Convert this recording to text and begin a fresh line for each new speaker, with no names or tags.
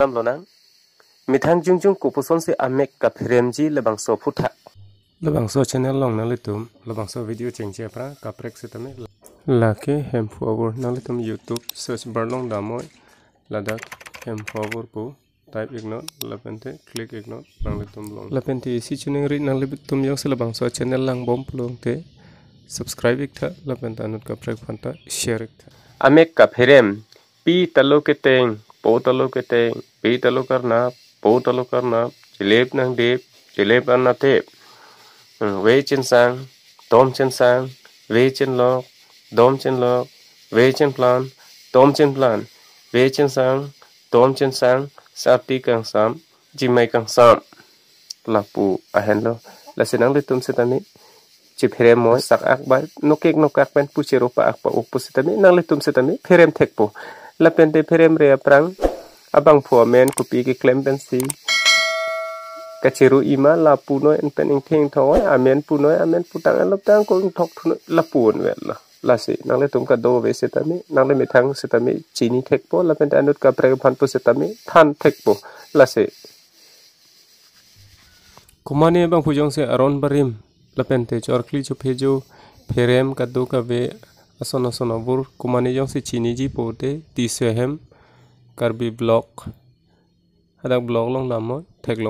nam lo nang mithang jung jung kupuson se amek ka phremji lebang so phutha lebang so channel long na litum lebang so video chengche pra ka prek se tame lake hem forward na litum youtube search bar long damoy ladak hem forward ko type ignore lapente click ignore nang litum long. Lapente si chuning ri nang litum yong se lebang so channel lang bom plong te subscribe ik tha lapente anut ka prek phanta share ik tha. Amek ka phrem pi talo ke teng पोतलो के ते पीतलो करना पोतलो करना चिलेप नंग डे चिलेप अन्ना थे वेचिन सांग तोमचिन सांग वेचिन लो दोमचिन लो वेचिन प्लान तोमचिन प्लान वेचिन सांग तोमचिन सांग साप्ती कंग सांग जिम्मे कंग सांग लापु अहेलो लसिन अंग लितुम से तमी ची फेरे मो सक अकबर नुकेक नुकाक पेन पुचेरो पा अकबर उपुसितमी नंग लितुम से तमी फेरे थेक mo sak ak ba no kek no kak pen pu chero pa ak pa upu setami nang le tum setami pherem thek po la pen de pherem re prang. Abang pho men ku pi ki klem pen si ima la pu no en pen ing thing tho amen pu no amen pu tang lop tang ko thok thu la pu wen la. La si nang le tum ka do ve setami nang le mi thang setami chini thek po la pen anut ka pre phan pu setami than thek po. La si kumani bang pujong se aron barim lapente chor kli chu pherem kadu ka ve আসনা সনাব কুমানী যাও সে চিনি যে পৌতে তিস এহেম Karbi block হাদাক ব্লক লং নাম থাকলং